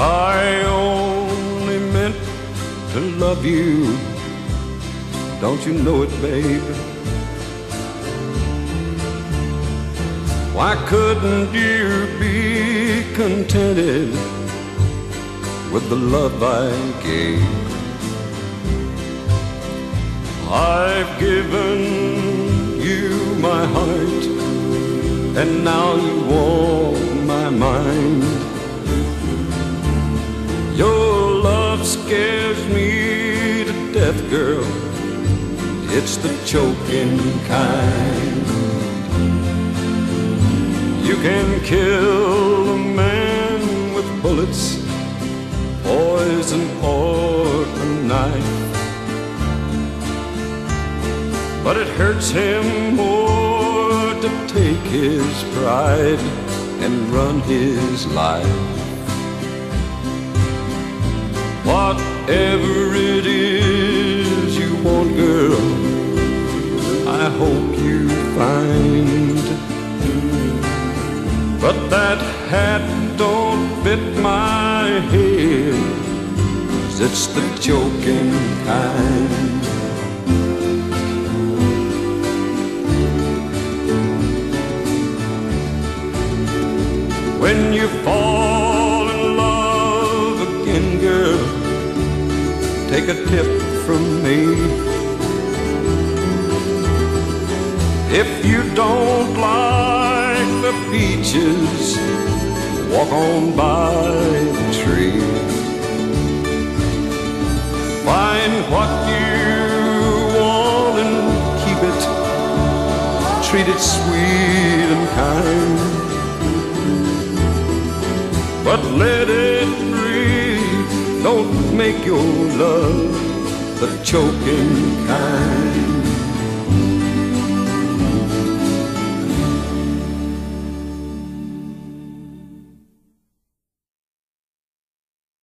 I only meant to love you. Don't you know it, babe? Why couldn't you be contented with the love I gave? I've given you my heart, and now you want my mind. Death, girl. It's the choking kind. You can kill a man with bullets, poison, or a knife. But it hurts him more to take his pride and run his life. Whatever it is hope you find. But that hat don't fit my head, it's the choking kind. When you fall in love again, girl, take a tip from me. If you don't like the beaches, walk on by the tree. Find what you want and keep it. Treat it sweet and kind but let it breathe. Don't make your love the choking kind.